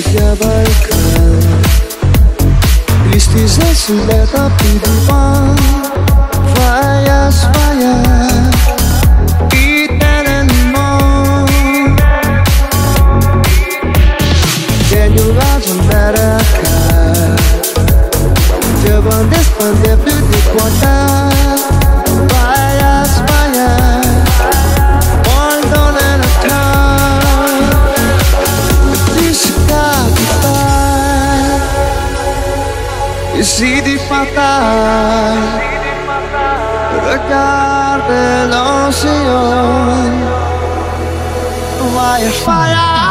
diabolical Tristeza leta pidipan Fire, fire Can you imagine better Jabon despan beauty quarter Fire, Ici di fatal Regarde l'océan Fire, fire